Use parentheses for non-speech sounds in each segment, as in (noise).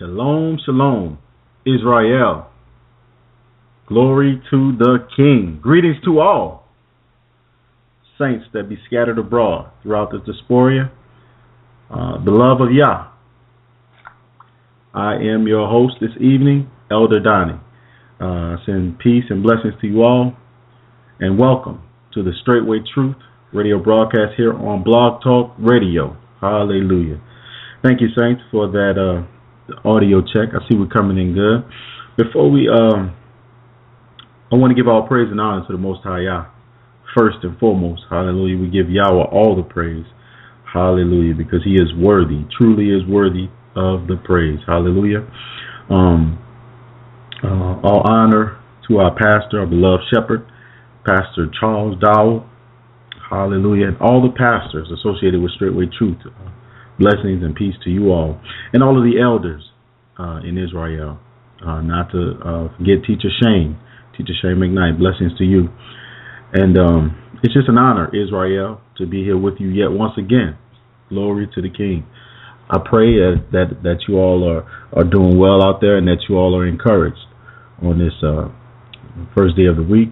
Shalom, shalom, Israel. Glory to the King. Greetings to all saints that be scattered abroad throughout the diaspora. Uh, the love of Yah. I am your host this evening, Elder Donny. Uh, send peace and blessings to you all, and welcome to the Straitway Truth radio broadcast here on Blog Talk Radio. Hallelujah. Thank you, saints, for that uh, audio check. I see we're coming in good. Before we um, I want to give all praise and honor to the Most High Yah. First and foremost, hallelujah. We give Yahweh all the praise. Hallelujah. Because he is worthy, truly is worthy of the praise. Hallelujah. Um, uh, all honor to our pastor, our beloved shepherd, Pastor Charles Dowell. Hallelujah. And all the pastors associated with Straitway Truth. Blessings and peace to you all. And all of the elders uh, in Israel. Uh, not to uh, forget Teacher Shane. Teacher Shane McKnight, blessings to you. And um, it's just an honor, Israel, to be here with you yet once again. Glory to the King. I pray that that, that you all are, are doing well out there and that you all are encouraged on this uh, first day of the week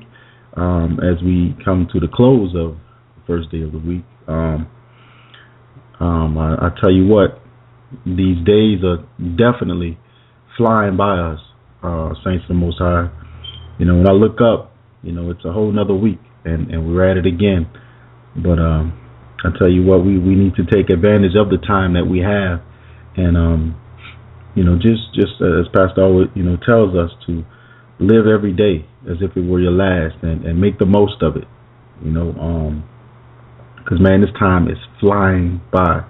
um, as we come to the close of the first day of the week. Um, um, I, I tell you what, these days are definitely flying by us, uh, Saints of the Most High. You know, when I look up, you know, it's a whole another week, and and we're at it again. But um, I tell you what, we we need to take advantage of the time that we have, and um, you know, just just as Pastor always you know tells us to live every day as if it were your last, and and make the most of it. You know, um, because man, this time is flying by,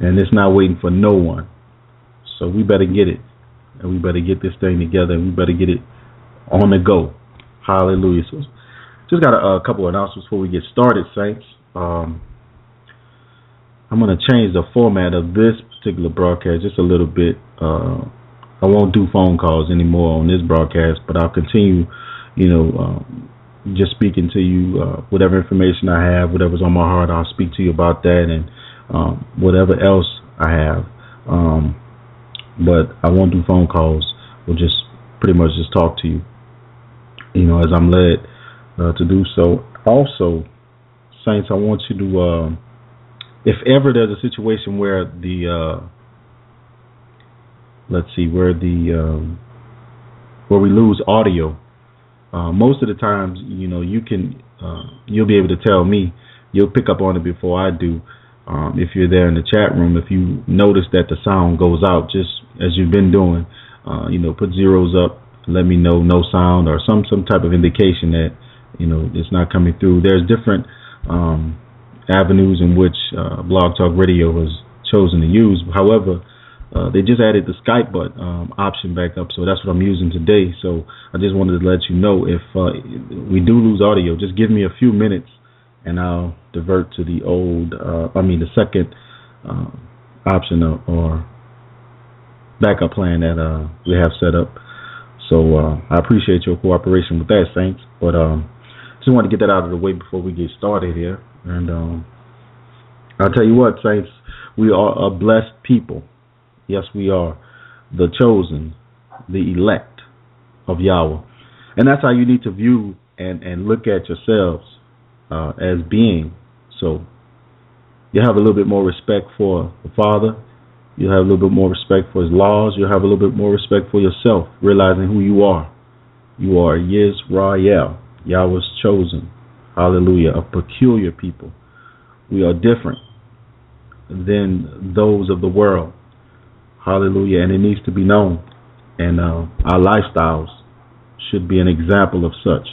and it's not waiting for no one. So we better get it, and we better get this thing together, and we better get it on the go. Hallelujah. So just got a, a couple of announcements before we get started, Saints. Um, I'm going to change the format of this particular broadcast just a little bit. Uh, I won't do phone calls anymore on this broadcast, but I'll continue, you know, um, just speaking to you, uh, whatever information I have, whatever's on my heart, I'll speak to you about that and um, whatever else I have. Um, but I won't do phone calls. We'll just pretty much just talk to you you know, as I'm led uh, to do so. Also, Saints, I want you to, uh, if ever there's a situation where the, uh, let's see, where the, um, where we lose audio, uh, most of the times, you know, you can, uh, you'll be able to tell me, you'll pick up on it before I do. Um, if you're there in the chat room, if you notice that the sound goes out, just as you've been doing, uh, you know, put zeros up let me know no sound or some some type of indication that you know it's not coming through. There's different um, avenues in which uh, Blog Talk Radio has chosen to use. However, uh, they just added the Skype but um, option back up, so that's what I'm using today. So I just wanted to let you know if uh, we do lose audio, just give me a few minutes and I'll divert to the old, uh, I mean the second uh, option or backup plan that uh, we have set up. So uh, I appreciate your cooperation with that, Saints. But um, just wanted to get that out of the way before we get started here. And um, I'll tell you what, Saints, we are a blessed people. Yes, we are the chosen, the elect of Yahweh. And that's how you need to view and, and look at yourselves uh, as being. So you have a little bit more respect for the Father You'll have a little bit more respect for his laws. You'll have a little bit more respect for yourself, realizing who you are. You are Yisrael, Yahweh's chosen. Hallelujah. A peculiar people. We are different than those of the world. Hallelujah. And it needs to be known. And uh, our lifestyles should be an example of such.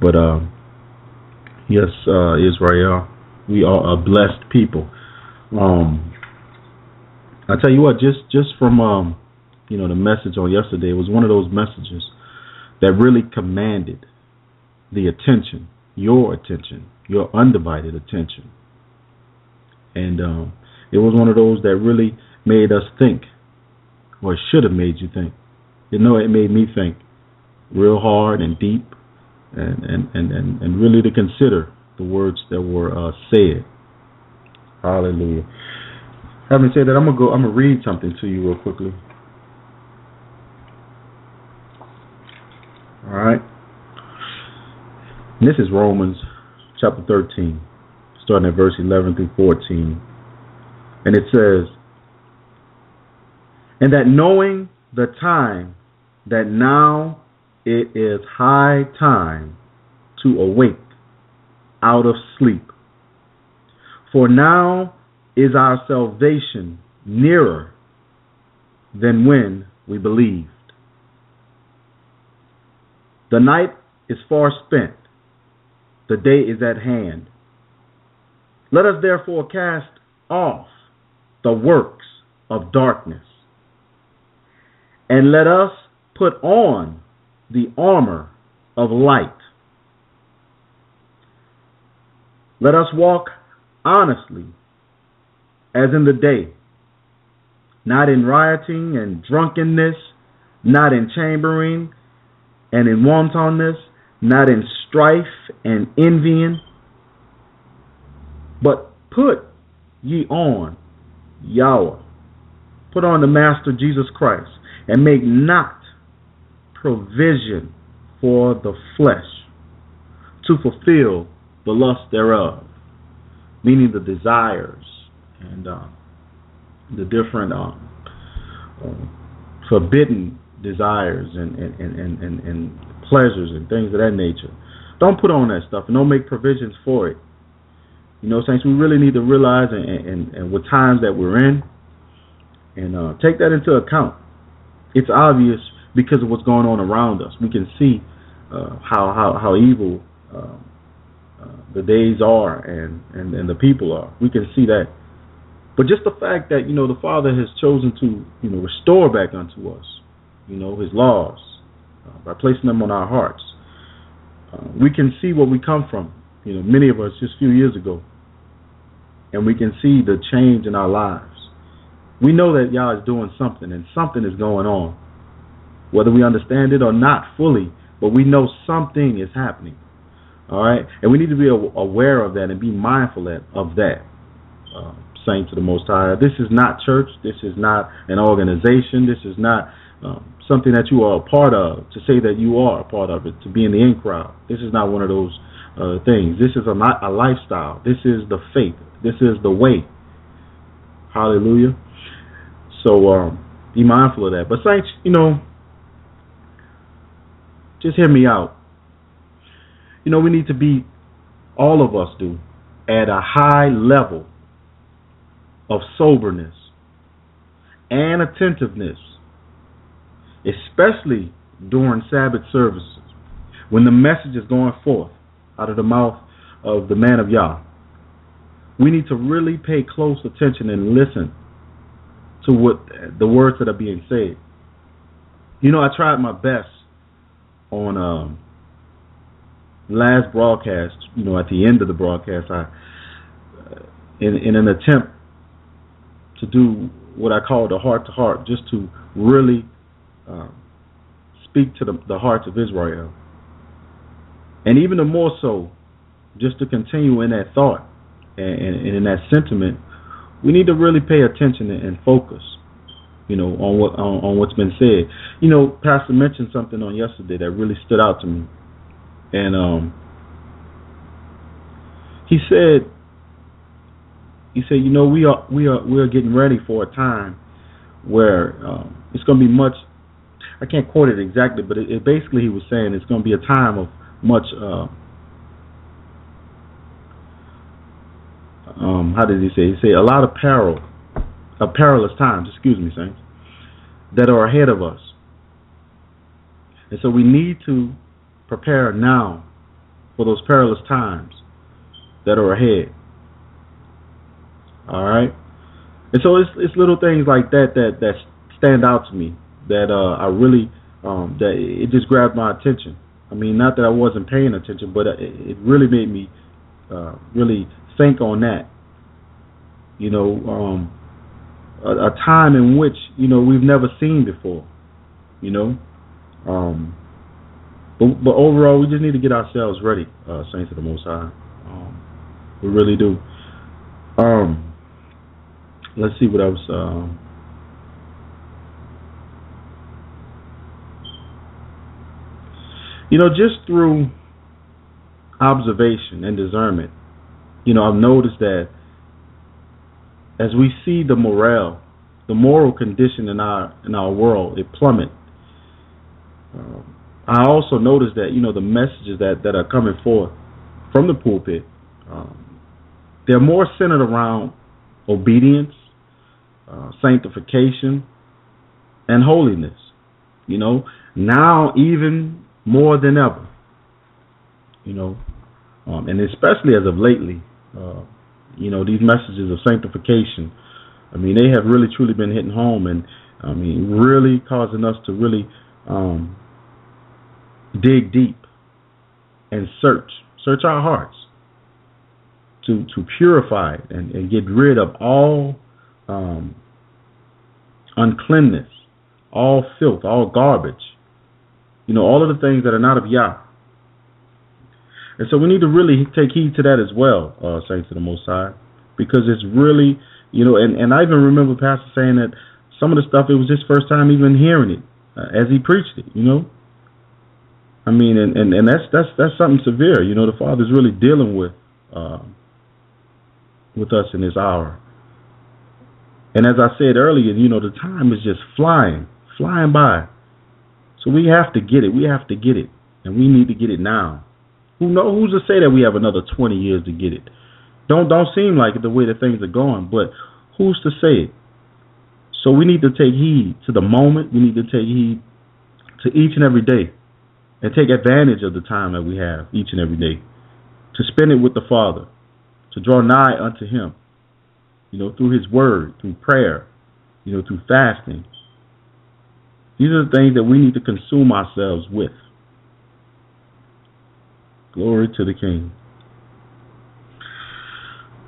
But uh, yes, uh, Israel, we are a blessed people. Um, I tell you what, just just from um, you know the message on yesterday, it was one of those messages that really commanded the attention, your attention, your undivided attention, and um, it was one of those that really made us think, or should have made you think. You know, it made me think real hard and deep and, and, and, and, and really to consider the words that were uh, said. Hallelujah. Having said that, I'm gonna go. I'm gonna read something to you real quickly. All right. And this is Romans chapter 13, starting at verse 11 through 14, and it says, and that knowing the time, that now it is high time to awake out of sleep. For now is our salvation nearer than when we believed. The night is far spent, the day is at hand. Let us therefore cast off the works of darkness, and let us put on the armor of light. Let us walk honestly as in the day, not in rioting and drunkenness, not in chambering and in wantonness, not in strife and envying, but put ye on Yahweh. Put on the Master Jesus Christ and make not provision for the flesh to fulfill the lust thereof, meaning the desires and uh, the different uh, uh, forbidden desires and and, and, and, and pleasures and things of that nature. Don't put on that stuff and don't make provisions for it. You know, saints, we really need to realize and, and, and what times that we're in and uh, take that into account. It's obvious because of what's going on around us. We can see uh, how, how, how evil uh, uh, the days are and, and, and the people are. We can see that. But just the fact that, you know, the Father has chosen to, you know, restore back unto us, you know, his laws uh, by placing them on our hearts. Uh, we can see where we come from. You know, many of us just a few years ago and we can see the change in our lives. We know that Yah is doing something and something is going on, whether we understand it or not fully, but we know something is happening. All right, and we need to be aware of that and be mindful of that. Uh, saints of the Most High. This is not church. This is not an organization. This is not um, something that you are a part of. To say that you are a part of it, to be in the in crowd. This is not one of those uh, things. This is a, a lifestyle. This is the faith. This is the way. Hallelujah. So um, be mindful of that. But saints, you know, just hear me out. You know, we need to be, all of us do, at a high level of soberness and attentiveness, especially during Sabbath services, when the message is going forth out of the mouth of the man of Yah we need to really pay close attention and listen to what the words that are being said. You know, I tried my best on um, last broadcast. You know, at the end of the broadcast, I, uh, in in an attempt to do what I call the heart to heart, just to really um, speak to the, the hearts of Israel, and even the more so, just to continue in that thought and, and in that sentiment, we need to really pay attention and focus, you know, on what on, on what's been said. You know, Pastor mentioned something on yesterday that really stood out to me, and um, he said, he said, you know, we are we are we are getting ready for a time where um, it's going to be much. I can't quote it exactly, but it, it basically he was saying it's going to be a time of much uh, um, how did he say? He said a lot of peril, a perilous times, excuse me, saints, that are ahead of us. And so we need to prepare now for those perilous times that are ahead. All right? And so it's, it's little things like that that, that stand out to me that uh, I really, um, that it just grabbed my attention. I mean, not that I wasn't paying attention, but it, it really made me uh, really think on that. You know, um, a, a, time in which you know we've never seen before. You know, um, but but overall, we just need to get ourselves ready, uh, saints of the Most High. Um, we really do. Um, let's see what else. Um, You know, just through observation and discernment, you know, I've noticed that as we see the morale, the moral condition in our in our world, it plummet. Um, I also noticed that you know the messages that that are coming forth from the pulpit, um, they're more centered around obedience, uh, sanctification, and holiness. You know, now even more than ever. You know, um, and especially as of lately, uh, you know, these messages of sanctification. I mean, they have really truly been hitting home, and I mean, really causing us to really um, dig deep and search, search our hearts to to purify it and, and get rid of all um, uncleanness, all filth, all garbage. You know, all of the things that are not of Yah. And so we need to really take heed to that as well, uh, saints of the Most High, because it's really, you know, and, and I even remember Pastor saying that some of the stuff, it was his first time even hearing it uh, as he preached it, you know. I mean, and, and, and that's that's that's something severe. You know, the Father's really dealing with uh, with us in this hour. And as I said earlier, you know, the time is just flying, flying by. So we have to get it. We have to get it, and we need to get it now. Who know who's to say that we have another 20 years to get it? Don't don't seem like it the way that things are going, but who's to say it? So we need to take heed to the moment. We need to take heed to each and every day and take advantage of the time that we have each and every day to spend it with the Father, to draw nigh unto Him, you know, through His Word, through prayer, you know, through fasting. These are the things that we need to consume ourselves with. Glory to the King.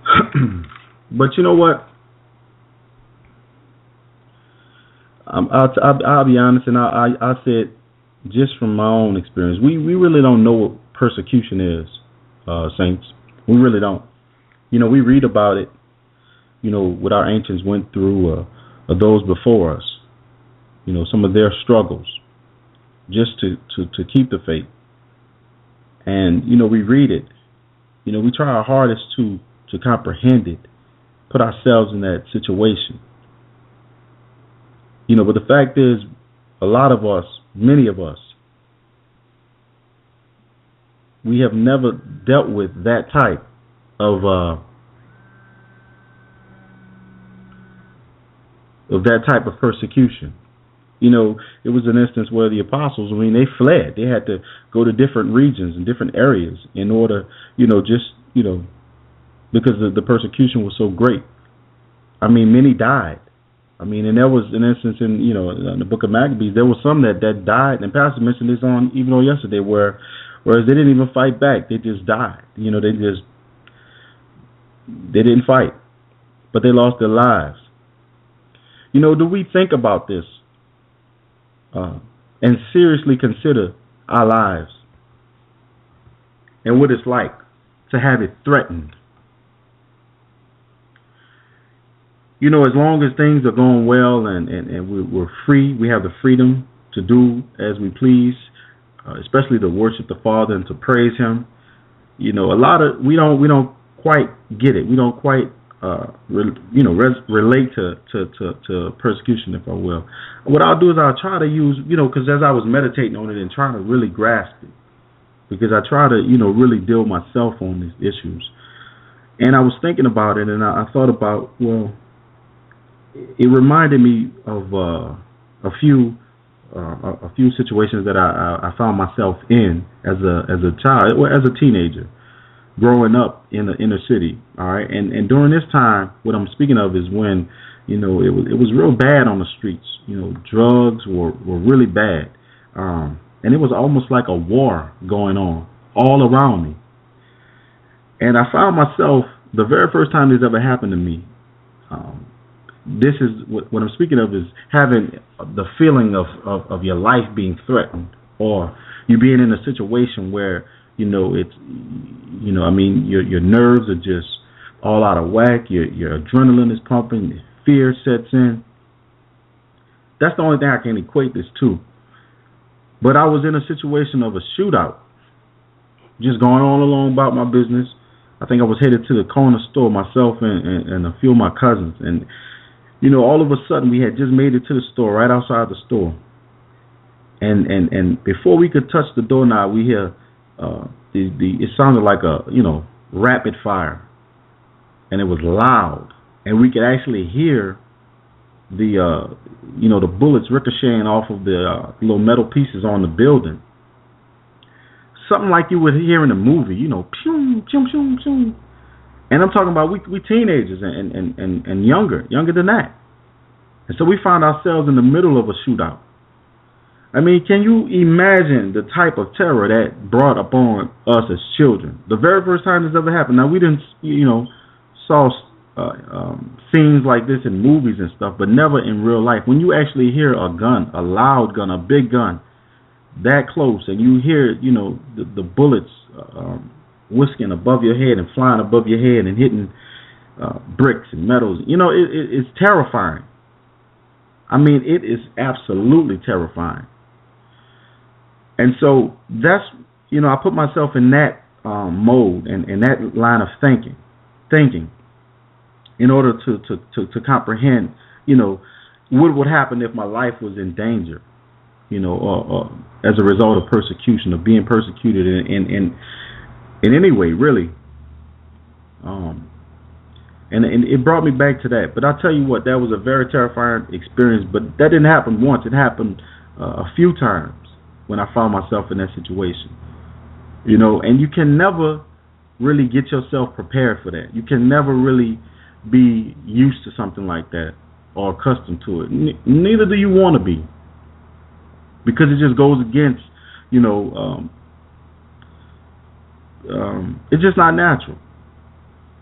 (clears throat) but you know what? I'll, I'll, I'll, be honest, and I, I, I said just from my own experience, we, we really don't know what persecution is, uh, saints. We really don't. You know, we read about it, you know, what our ancients went through, uh, those before us, you know, some of their struggles just to, to, to keep the faith. And, you know, we read it. You know, we try our hardest to, to comprehend it, put ourselves in that situation. You know, but the fact is, a lot of us many of us, we have never dealt with that type of uh, of that type of persecution. You know, it was an instance where the apostles, I mean, they fled. They had to go to different regions and different areas in order, you know, just you know, because the, the persecution was so great. I mean, many died. I mean, and there was an instance in you know in the book of Maccabees. There was some that that died, and Pastor mentioned this on even on yesterday, where whereas they didn't even fight back, they just died. You know, they just they didn't fight, but they lost their lives. You know, do we think about this uh, and seriously consider our lives and what it's like to have it threatened? you know, as long as things are going well and, and, and we're free, we have the freedom to do as we please, uh, especially to worship the Father and to praise Him. You know, a lot of we don't we don't quite get it. We don't quite uh, re, you know res- relate to, to, to, to persecution, if I will. What I'll do is I'll try to use you know because as I was meditating on it and trying to really grasp it, because I try to you know really deal myself on these issues, and I was thinking about it and I, I thought about well it reminded me of uh, a few uh, a few situations that I, I found myself in as a as a child or as a teenager, growing up in the inner city. All right, and and during this time, what I'm speaking of is when you know it was it was real bad on the streets. You know, drugs were were really bad, um, and it was almost like a war going on all around me. And I found myself the very first time this ever happened to me. Um, this is what, what I'm speaking of is having the feeling of, of, of your life being threatened or you being in a situation where you know it's you know I mean your your nerves are just all out of whack. Your your adrenaline is pumping. Fear sets in. That's the only thing I can equate this to. But I was in a situation of a shootout, just going on along about my business. I think I was headed to the corner store myself and, and, and a few of my cousins, and you know, all of a sudden we had just made it to the store, right outside the store, and and and before we could touch the doorknob, we hear uh, the the it sounded like a you know rapid fire, and it was loud, and we could actually hear the uh, you know the bullets ricocheting off of the uh, little metal pieces on the building. Something like you would hear in a movie, you know, pew, pew, pew, pew. And I'm talking about we we teenagers and, and, and, and younger, younger than that. And so we found ourselves in the middle of a shootout. I mean, can you imagine the type of terror that brought upon us as children? The very first time this ever happened. Now we didn't, you know, saw uh, um, scenes like this in movies and stuff, but never in real life. When you actually hear a gun, a loud gun, a big gun, that close, and you hear, you know, the, the bullets um, whisking above your head and flying above your head and hitting uh, bricks and metals, you know, it, it, it's terrifying. I mean, it is absolutely terrifying. And so that's, you know, I put myself in that um, mode and, and that line of thinking, thinking in order to, to, to, to comprehend, you know, what would happen if my life was in danger, you know, or, or as a result of persecution, of being persecuted in in in, in any way, really. Um, and, and it brought me back to that. But I'll tell you what, that was a very terrifying experience. But that didn't happen once; it happened uh, a few times when I found myself in that situation. You know, and you can never really get yourself prepared for that. You can never really be used to something like that or accustomed to it. Neither do you want to be, because it just goes against, you know, um, um, it's just not natural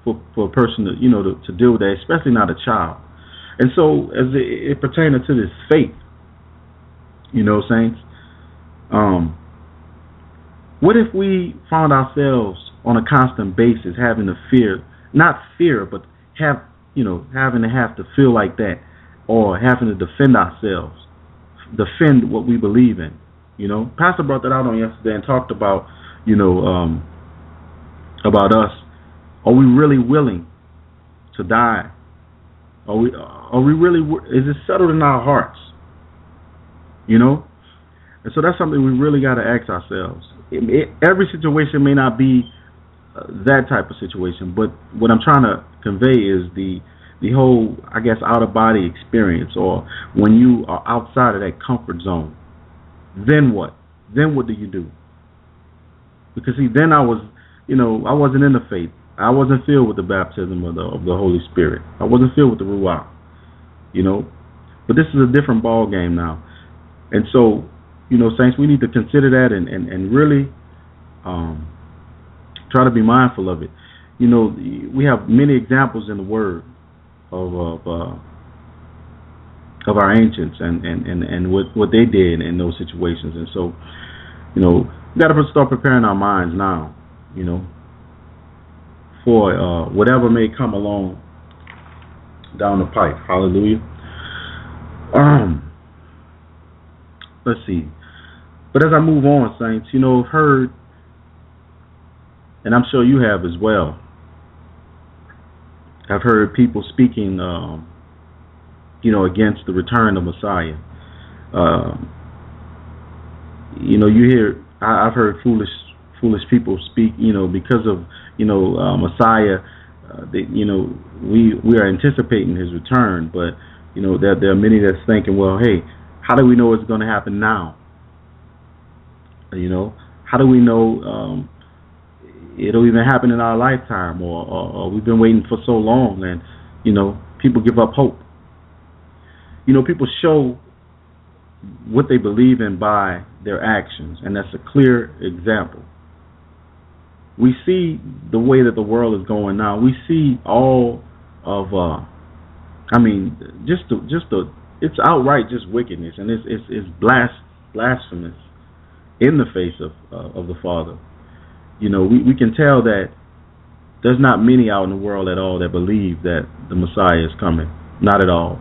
for for a person to you know to, to deal with that, especially not a child. And so, as it, it pertains to this faith, you know, saints, um, what if we found ourselves on a constant basis having to fear, not fear, but have you know having to have to feel like that or having to defend ourselves, defend what we believe in. You know, Pastor brought that out on yesterday and talked about you know um, about us. Are we really willing to die? Are we are we really is it settled in our hearts? You know, and so that's something we really got to ask ourselves. It, it, every situation may not be uh, that type of situation, but what I'm trying to convey is the the whole, I guess, out of body experience, or when you are outside of that comfort zone. Then what? Then what do you do? Because see, then I was, you know, I wasn't in the faith. I wasn't filled with the baptism of the of the Holy Spirit. I wasn't filled with the Ruach. You know, but this is a different ball game now, and so, you know, saints, we need to consider that and and and really, um, try to be mindful of it you know, we have many examples in the Word of of, uh, of our ancients and, and, and, and what, what they did in those situations. And so, you know, we got to start preparing our minds now, you know, for uh, whatever may come along down the pipe. Hallelujah. Um, let's see. But as I move on, saints, you know, I've heard, and I'm sure you have as well, I've heard people speaking, um, you know, against the return of Messiah. Um, you know, you hear I, have heard foolish foolish people speak, you know, because of you know uh, Messiah. Uh, that you know we we are anticipating his return, but you know there there are many that's thinking, well, hey, how do we know it's going to happen now? You know, how do we know? Um, it'll even happen in our lifetime, or, or, or we've been waiting for so long, and you know, people give up hope. You know, people show what they believe in by their actions, and that's a clear example. We see the way that the world is going now. We see all of, uh, I mean, just the, just the, it's outright just wickedness, and it's it's, it's blas- blasphemous in the face of uh, of the Father you know, we, we can tell that there's not many out in the world at all that believe that the Messiah is coming. Not at all.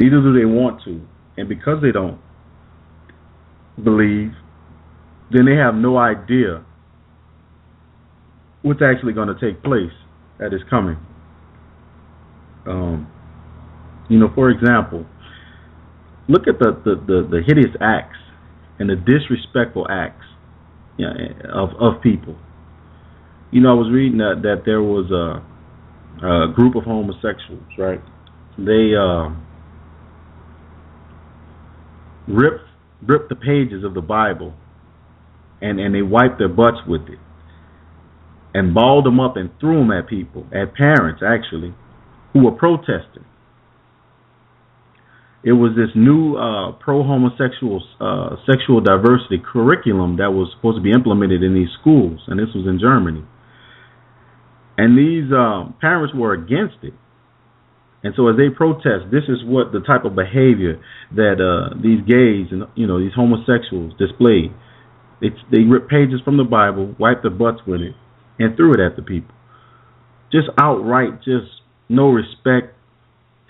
Neither do they want to. And because they don't, believe, then they have no idea what's actually going to take place that is coming. Um, you know, for example, look at the, the, the, the hideous acts and the disrespectful acts you know, of of people. You know, I was reading that that there was a, a group of homosexuals, right? They uh, ripped ripped the pages of the Bible and and they wiped their butts with it and balled them up and threw them at people, at parents actually, who were protesting. It was this new uh, pro-homosexual uh, sexual diversity curriculum that was supposed to be implemented in these schools, and this was in Germany. And these uh, parents were against it. And so as they protest, this is what the type of behavior that uh, these gays and you know these homosexuals displayed. They they ripped pages from the Bible, wiped their butts with it, and threw it at the people. Just outright, just no respect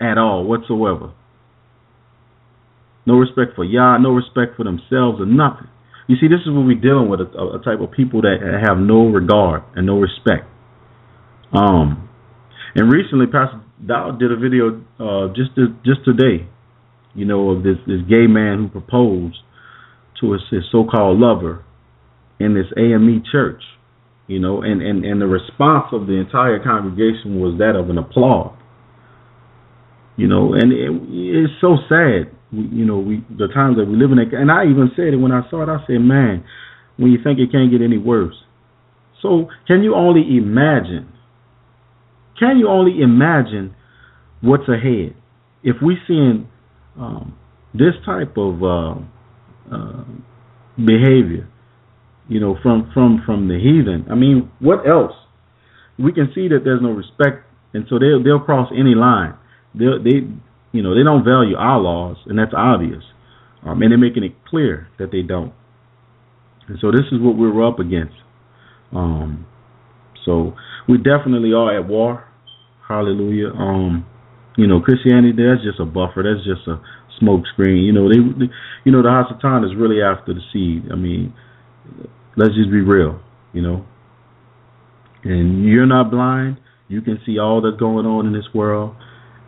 at all whatsoever. No respect for Yah, no respect for themselves or nothing. You see, this is what we're dealing with, a, a type of people that have no regard and no respect. Um, and recently, Pastor Dow did a video uh, just to, just today, you know, of this this gay man who proposed to his, his so-called lover in this AME church you know, and, and, and the response of the entire congregation was that of an applaud. You know, and it, it's so sad, you know, we the times that we live in. And I even said it when I saw it. I said, man, when you think it can't get any worse. So can you only imagine? Can you only imagine what's ahead if we seeing um, this type of uh, uh, behavior? you know, from from from the heathen. I mean, what else? We can see that there's no respect, and so they'll they'll cross any line. They'll, they you know they don't value our laws, and that's obvious. Um, and they're making it clear that they don't. And so this is what we're up against. Um, so we definitely are at war. Hallelujah. Um, you know, Christianity that's just a buffer. That's just a smoke screen. You know, they, they you know, the Hasatan is really after the seed. I mean, let's just be real, you know. And you're not blind. You can see all that's going on in this world.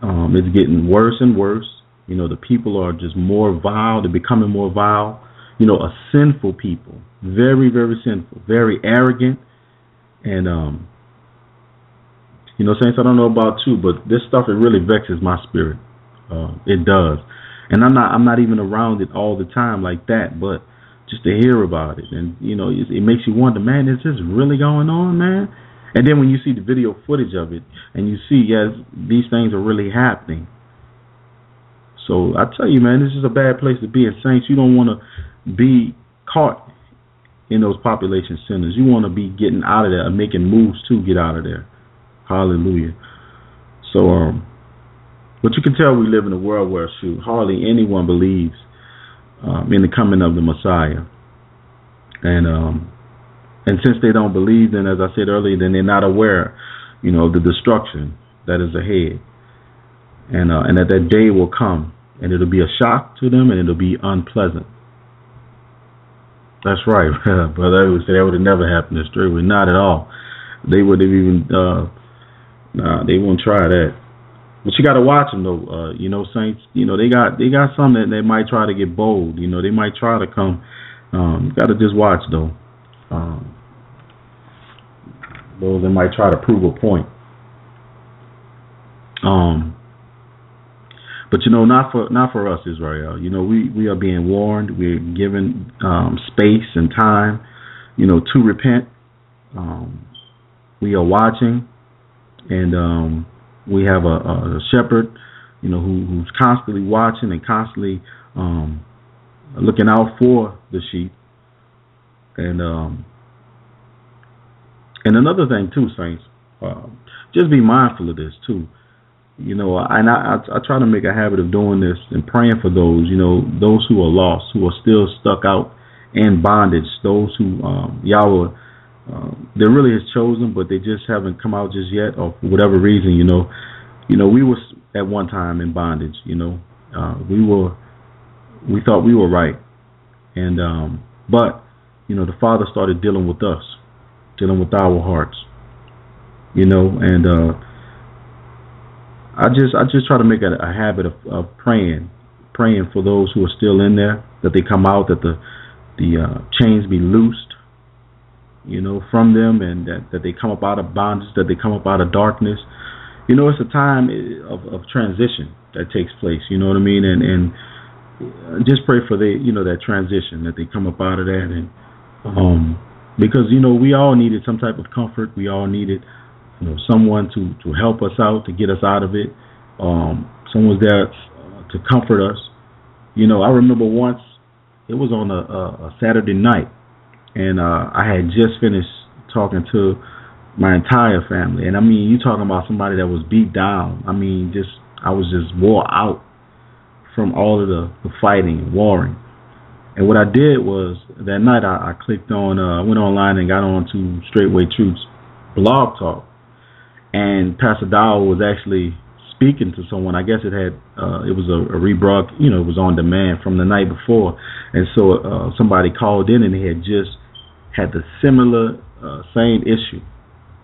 Um, it's getting worse and worse. You know, the people are just more vile. They're becoming more vile. You know, a sinful people, very, very sinful, very arrogant, and um, you know, saints. I don't know about you, but this stuff it really vexes my spirit. Uh, it does, and I'm not. I'm not even around it all the time like that, but just to hear about it, and you know, it, it makes you wonder, man, is this really going on, man? And then when you see the video footage of it, and you see, yes, these things are really happening. So I tell you, man, this is a bad place to be. And saints, you don't want to be caught in those population centers. You want to be getting out of there and making moves to get out of there. Hallelujah. So, um, but you can tell we live in a world where, shoot, hardly anyone believes um, in the coming of the Messiah. And um, and since they don't believe, then as I said earlier, then they're not aware, you know, of the destruction that is ahead, and uh, and that that day will come, and it'll be a shock to them, and it'll be unpleasant. That's right, (laughs) brother. I would say that would have never happened to Straight not at all. They would have even, uh, nah, they won't try that. But you got to watch them though. Uh, you know, Saints. You know they got they got some that they might try to get bold. You know they might try to come. Um, got to just watch though. Um, those that might try to prove a point. Um, but you know, not for not for us, Israel. You know, we we are being warned. We're given um, space and time. You know, to repent. Um, we are watching, and um, we have a, a shepherd, you know, who, who's constantly watching and constantly um, looking out for the sheep. And um, and another thing too, saints, uh, just be mindful of this too. You know, and I, I, I try to make a habit of doing this and praying for those, you know, those who are lost, who are still stuck out in bondage, those who um, Yahweh um, they really has chosen, but they just haven't come out just yet, or for whatever reason. You know, you know, we were at one time in bondage. You know, uh, we were, we thought we were right, And um, but you know, the Father started dealing with us, dealing with our hearts. You know, and uh, I just I just try to make a, a habit of, of praying, praying for those who are still in there that they come out, that the the uh, chains be loosed, you know, from them, and that, that they come up out of bondage, that they come up out of darkness. You know, it's a time of, of transition that takes place. You know what I mean? And and just pray for the you know that transition that they come up out of that, and um, because you know we all needed some type of comfort. We all needed you know someone to to help us out to get us out of it. Um, someone there to comfort us. You know, I remember once it was on a, a, a Saturday night, and uh, I had just finished talking to my entire family, and I mean, you talking about somebody that was beat down. I mean, just I was just wore out from all of the, the fighting and warring. And what I did was that night I, I clicked on, uh, went online and got on to Straitway Truth's blog talk, and Pastor Dow was actually speaking to someone. I guess it had uh, it was a, a rebroad, you know, it was on demand from the night before, and so uh, somebody called in and they had just had the similar uh, same issue,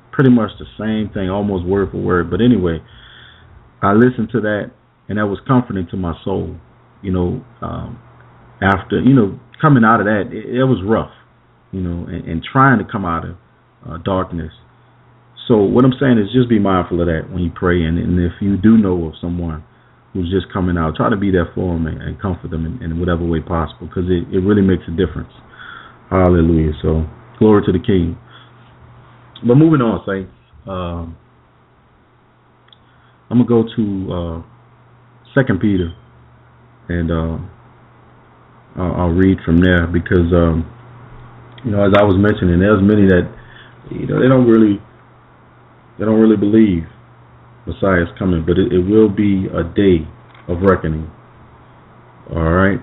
pretty much the same thing, almost word for word. But anyway, I listened to that and that was comforting to my soul. You know, um, after you know coming out of that, it, it was rough. You know, and, and trying to come out of uh, darkness so what I'm saying is just be mindful of that when you pray, and, and if you do know of someone who's just coming out, try to be there for them and, and comfort them in, in whatever way possible, because it, it really makes a difference. Hallelujah. So glory to the King. But moving on, saints. Um, I'm gonna go to uh, Second Peter, and uh, I'll, I'll, read from there because um, you know, as I was mentioning, there's many that you know they don't really they don't really believe Messiah is coming, but it, it will be a day of reckoning. All right,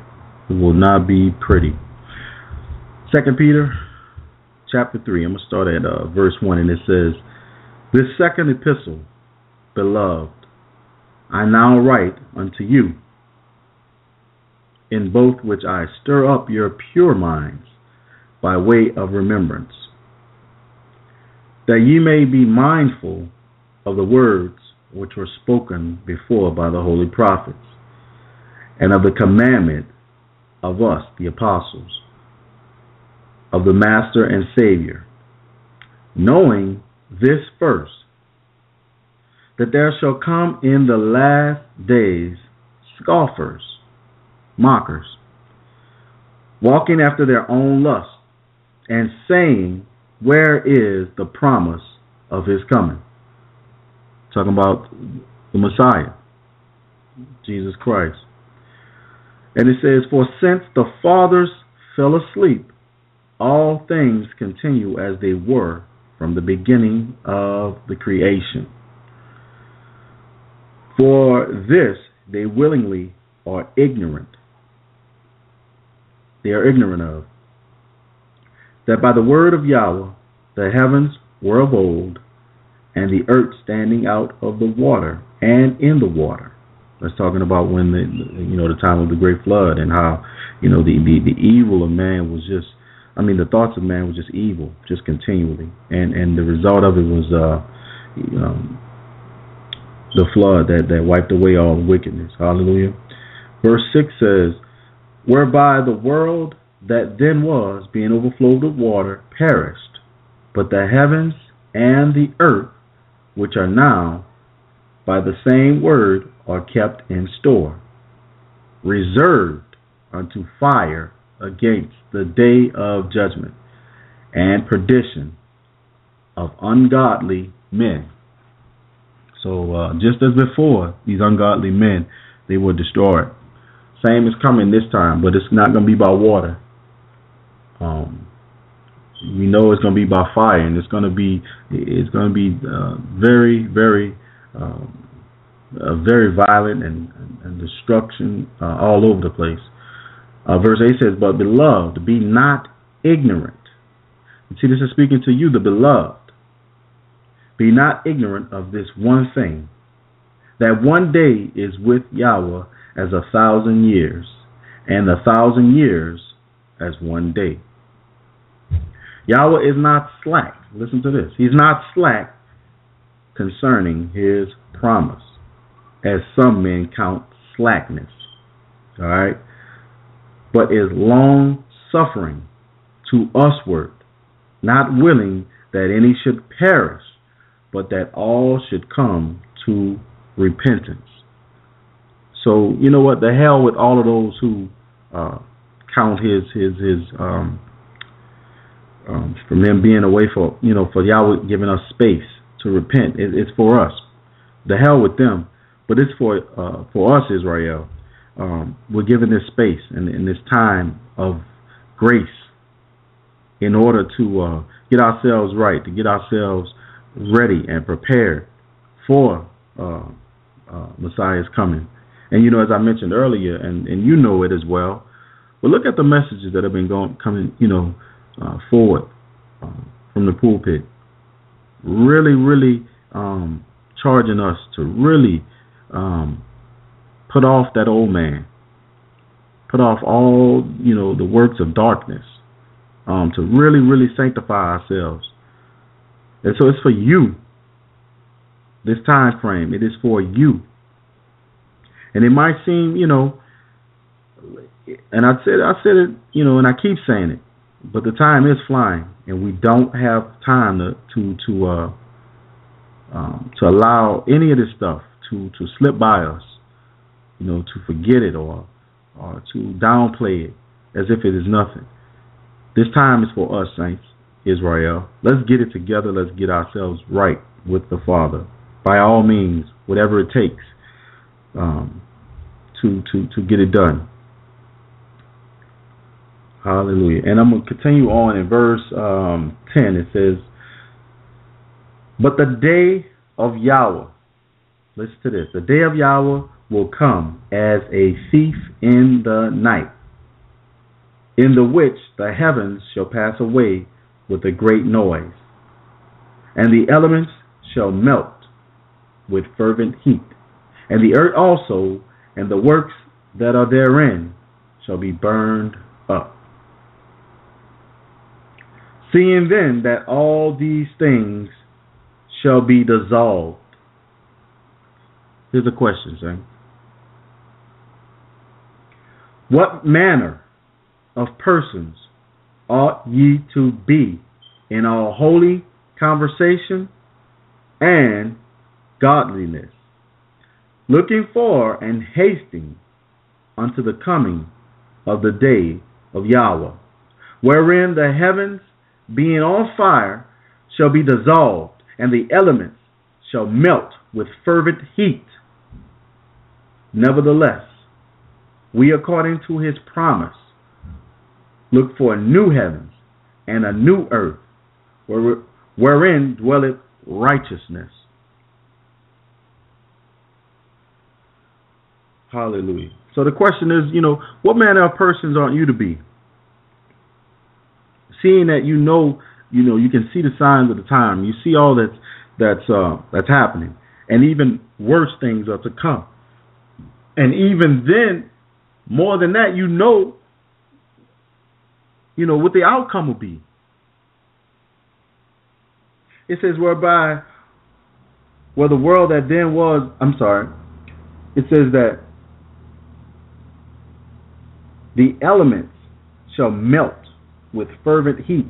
it will not be pretty. Second Peter, chapter three. I'm gonna start at uh, verse one, and it says, "This second epistle, beloved, I now write unto you, in both which I stir up your pure minds by way of remembrance." that ye may be mindful of the words which were spoken before by the holy prophets, and of the commandment of us, the apostles, of the Master and Savior, knowing this first, that there shall come in the last days scoffers, mockers, walking after their own lust, and saying, where is the promise of his coming? Talking about the Messiah, Jesus Christ. And it says, For since the fathers fell asleep, all things continue as they were from the beginning of the creation. For this they willingly are ignorant. They are ignorant of that by the word of Yahweh the heavens were of old, and the earth standing out of the water and in the water. That's talking about when the you know the time of the great flood and how you know the the, the evil of man was just I mean the thoughts of man was just evil just continually and and the result of it was uh um, the flood that that wiped away all wickedness. Hallelujah. Verse six says, whereby the world that then was, being overflowed with water, perished, but the heavens and the earth, which are now, by the same word, are kept in store, reserved unto fire against the day of judgment and perdition of ungodly men. So, uh, just as before, these ungodly men, they were destroyed. Same is coming this time, but it's not going to be by water. Um, we know it's going to be by fire, and it's going to be it's going to be uh, very, very, um, uh, very violent and, and destruction uh, all over the place. Uh, verse eight says, "But beloved, be not ignorant." You see, this is speaking to you, the beloved. Be not ignorant of this one thing, that one day is with Yahweh as a thousand years, and a thousand years as one day. Yahweh is not slack. Listen to this. He's not slack concerning his promise, as some men count slackness. All right? But is long suffering to usward, not willing that any should perish, but that all should come to repentance. So you know what? The hell with all of those who uh, count his his his um, um, from them being away for you know for Yahweh giving us space to repent. It, it's for us. The hell with them, but it's for uh, for us, Israel. Um, we're given this space and, and, this time of grace in order to uh, get ourselves right, to get ourselves ready and prepared for uh, uh, Messiah's coming. And you know, as I mentioned earlier, and, and you know it as well. But look at the messages that have been going coming, you know, uh, forward uh, from the pulpit, really, really um, charging us to really um, put off that old man, put off all you know the works of darkness, um, to really, really sanctify ourselves. And so it's for you. This time frame, it is for you. And it might seem, you know, and I said, I said it, you know, and I keep saying it but the time is flying, and we don't have time to to to uh, um, to allow any of this stuff to to slip by us, you know, to forget it or or to downplay it as if it is nothing. This time is for us, saints, Israel. Let's get it together. Let's get ourselves right with the Father. By all means, whatever it takes um, to to to get it done. Hallelujah. And I'm going to continue on in verse um, 10. It says, But the day of Yahweh, listen to this, the day of Yahweh will come as a thief in the night, in the which the heavens shall pass away with a great noise, and the elements shall melt with fervent heat, and the earth also and the works that are therein shall be burned up. Seeing then that all these things shall be dissolved. Here's a question, son. What manner of persons ought ye to be in all holy conversation and godliness, looking for and hasting unto the coming of the day of Yahweh, wherein the heavens being on fire, shall be dissolved, and the elements shall melt with fervent heat. Nevertheless, we, according to his promise, look for new heavens and a new earth, wherein dwelleth righteousness. Hallelujah. So the question is, you know, what manner of persons ought you to be? seeing that you know, you know, you can see the signs of the time. You see all that's that's uh, that's happening, and even worse things are to come. And even then, more than that, you know, you know what the outcome will be. It says whereby where the world that then was, I'm sorry, it says that the elements shall melt with fervent heat,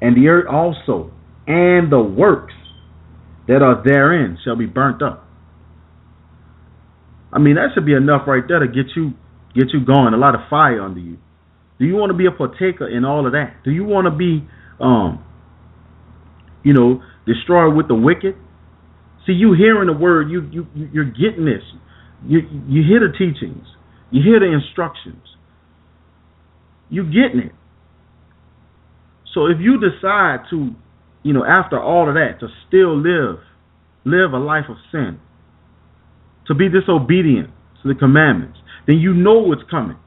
and the earth also, and the works that are therein shall be burnt up. I mean, that should be enough right there to get you get you going. A lot of fire under you. Do you want to be a partaker in all of that? Do you want to be, um, you know, destroyed with the wicked? See, you hearing the word, you you you're getting this. You you hear the teachings, you hear the instructions. You getting it. So if you decide to, you know, after all of that, to still live, live a life of sin, to be disobedient to the commandments, then you know what's coming.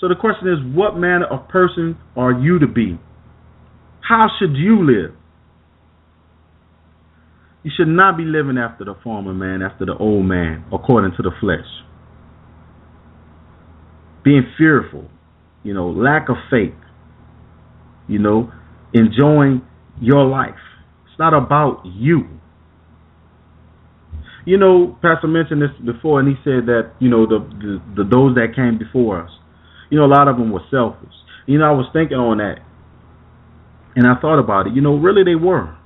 So the question is, what manner of person are you to be? How should you live? You should not be living after the former man, after the old man, according to the flesh. Being fearful, you know, lack of faith, you know, enjoying your life. It's not about you. You know, Pastor mentioned this before, and he said that you know the, the, the those that came before us, you know, a lot of them were selfish. You know, I was thinking on that, and I thought about it. You know, really they were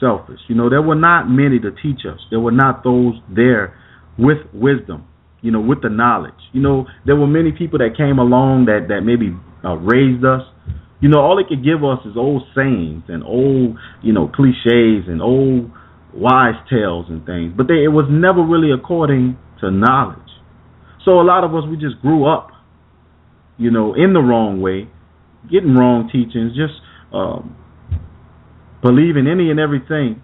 selfish. You know, there were not many to teach us. There were not those there with wisdom. You know, with the knowledge. You know, there were many people that came along that that maybe uh, raised us. You know, all they could give us is old sayings and old, you know, cliches and old wise tales and things, but they, it was never really according to knowledge. So a lot of us we just grew up, you know, in the wrong way, getting wrong teachings, just um, believing any and everything,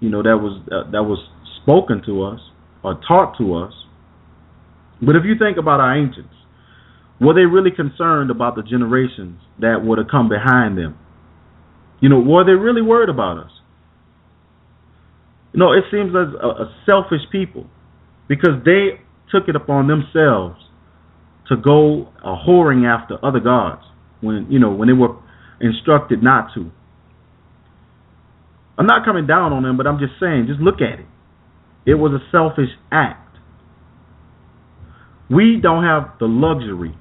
you know, that was uh, that was spoken to us or taught to us. But if you think about our ancients, were they really concerned about the generations that were to come behind them? You know, were they really worried about us? You know, it seems as a, a selfish people because they took it upon themselves to go a whoring after other gods when you know when they were instructed not to. I'm not coming down on them, but I'm just saying, just look at it. It was a selfish act. We don't have the luxury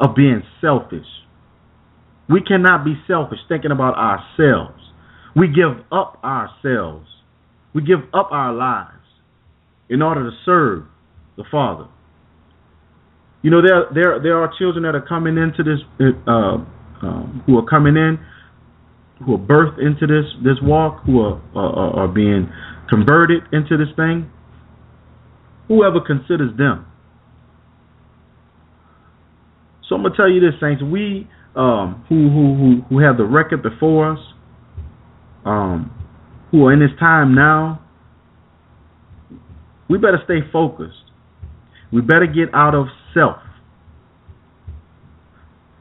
of being selfish. We cannot be selfish thinking about ourselves. We give up ourselves we give up our lives in order to serve the Father. You know, there there there are children that are coming into this, uh, um, who are coming in, who are birthed into this this walk, who are uh, are being converted into this thing. Whoever considers them. So I'm gonna tell you this, saints. We um, who who who who have the record before us, um, who are in this time now, we better stay focused. We better get out of self.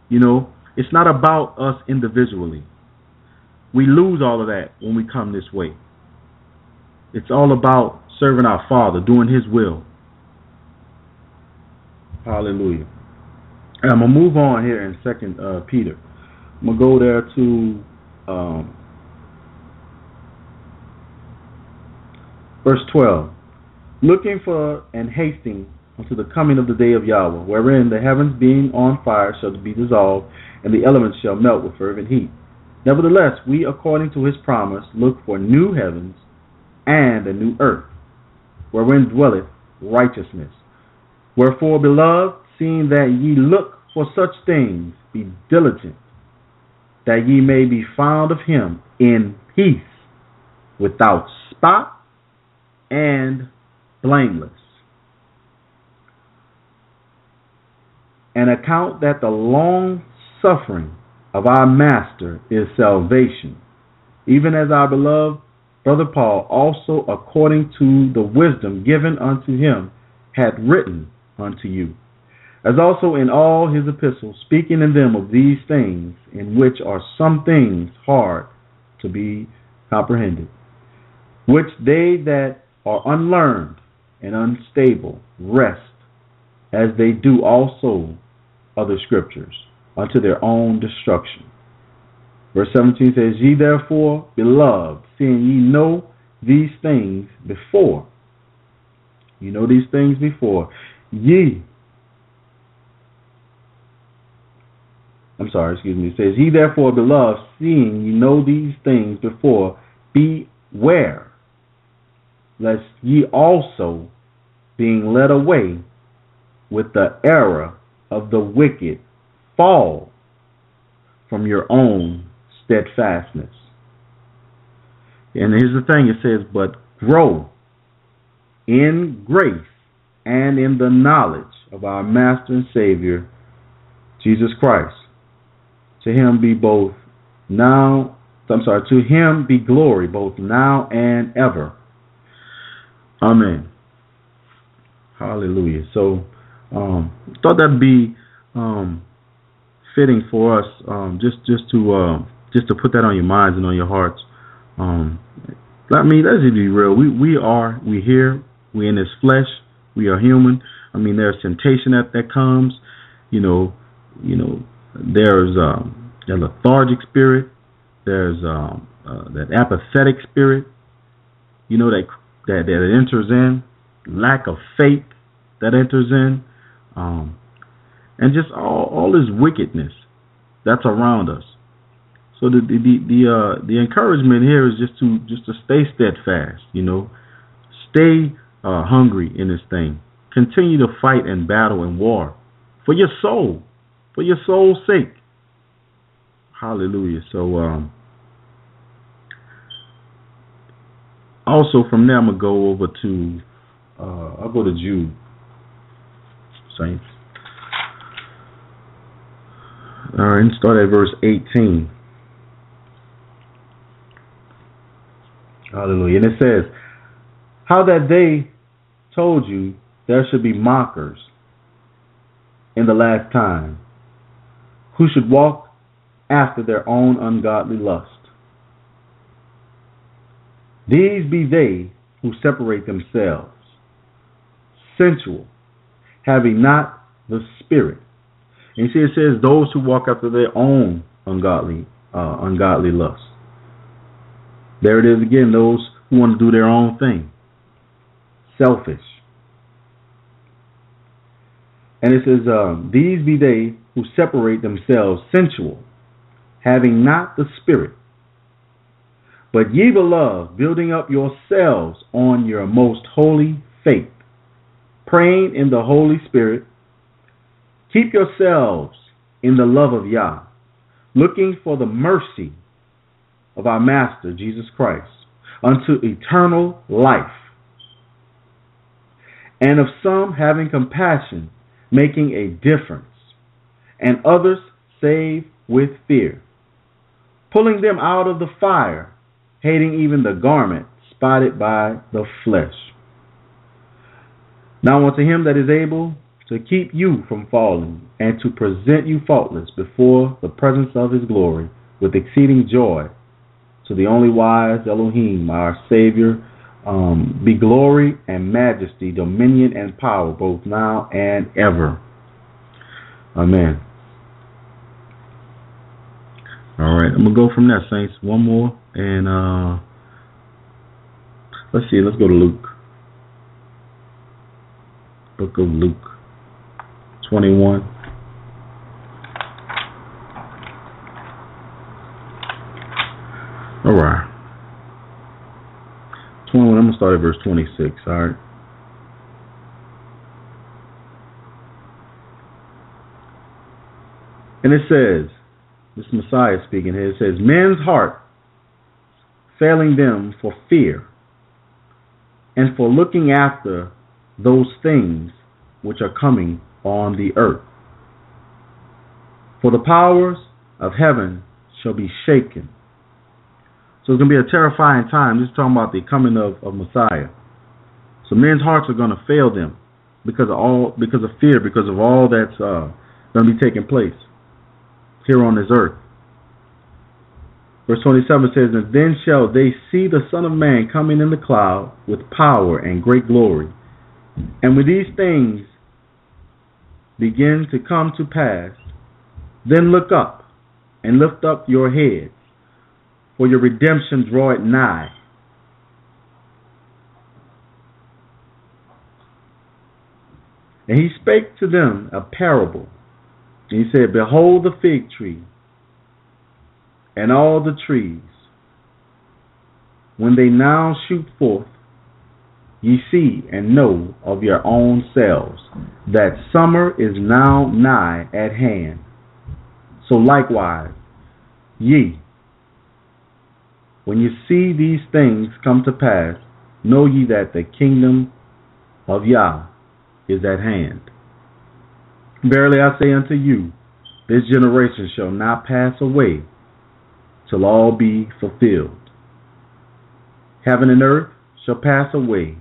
You know, it's not about us individually. We lose all of that when we come this way. It's all about serving our Father, doing His will. Hallelujah. And I'm gonna move on here in Second uh, Peter. I'm gonna go there to um, Verse 12 Looking for and hasting unto the coming of the day of Yahweh, wherein the heavens being on fire shall be dissolved, and the elements shall melt with fervent heat. Nevertheless, we, according to his promise, look for new heavens and a new earth, wherein dwelleth righteousness. Wherefore, beloved, seeing that ye look for such things, be diligent, that ye may be found of him in peace, without spot and blameless. And account that the long suffering of our Master is salvation, even as our beloved brother Paul also, according to the wisdom given unto him, had written unto you, as also in all his epistles, speaking in them of these things, in which are some things hard to be comprehended, which they that are unlearned and unstable rest as they do also other scriptures unto their own destruction. Verse 17 says, Ye therefore, beloved, seeing ye know these things before, you know these things before, ye, I'm sorry, excuse me, it says, Ye therefore, beloved, seeing ye know these things before, beware lest ye also, being led away with the error of the wicked, fall from your own steadfastness. And here's the thing it says, but grow in grace and in the knowledge of our Master and Savior, Jesus Christ. To him be both now, I'm sorry, to him be glory both now and ever. Amen. Hallelujah. So, um, thought that'd be um, fitting for us, um, just just to uh, just to put that on your minds and on your hearts. Um, I mean, let's be real. We we are we here. We in this flesh. We are human. I mean, there's temptation that that comes. You know, you know, there's um, a lethargic spirit. There's um, uh, that apathetic spirit. You know that that that enters in lack of faith that enters in, um, and just all all this wickedness that's around us. So the the the uh, the encouragement here is just to just to stay steadfast. You know, stay uh, hungry in this thing. Continue to fight and battle and war for your soul, for your soul's sake. Hallelujah. So um, also from there I'm gonna go over to uh, I'll go to Jude saints. All right, and start at verse 18. Hallelujah. And it says, How that they told you there should be mockers in the last time, who should walk after their own ungodly lust. These be they who separate themselves, sensual, having not the Spirit. And see, it says those who walk after their own ungodly, uh, ungodly lust. There it is again. Those who want to do their own thing, selfish. And it says, um, These be they who separate themselves sensual, having not the Spirit. But ye beloved, building up yourselves on your most holy faith, praying in the Holy Spirit. Keep yourselves in the love of Yah, looking for the mercy of our Master Jesus Christ unto eternal life. And of some having compassion, making a difference, and others save with fear, pulling them out of the fire, hating even the garment spotted by the flesh. Now unto him that is able to keep you from falling, and to present you faultless before the presence of his glory with exceeding joy, to the only wise Elohim, our Savior, um, be glory and majesty, dominion and power, both now and ever. Amen. All right, I'm gonna go from there, saints. One more, and uh, let's see. Let's go to Luke. Book of Luke 21. All right. 21, I'm to start at verse 26, all right? And it says, this Messiah speaking here, it says, Men's heart failing them for fear and for looking after those things which are coming on the earth. For the powers of heaven shall be shaken. So it's going to be a terrifying time. This is talking about the coming of, of Messiah. So men's hearts are going to fail them because of all because of fear, because of all that's uh, going to be taking place here on this earth. Verse 27 says, And then shall they see the Son of Man coming in the cloud with power and great glory. And when these things begin to come to pass, then look up and lift up your heads, for your redemption draweth nigh. And he spake to them a parable. He said, Behold the fig tree and all the trees. When they now shoot forth, ye see and know of your own selves that summer is now nigh at hand. So likewise, ye, when ye see these things come to pass, know ye that the kingdom of Yah is at hand. Verily I say unto you, this generation shall not pass away till all be fulfilled. Heaven and earth shall pass away,